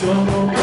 Chorou.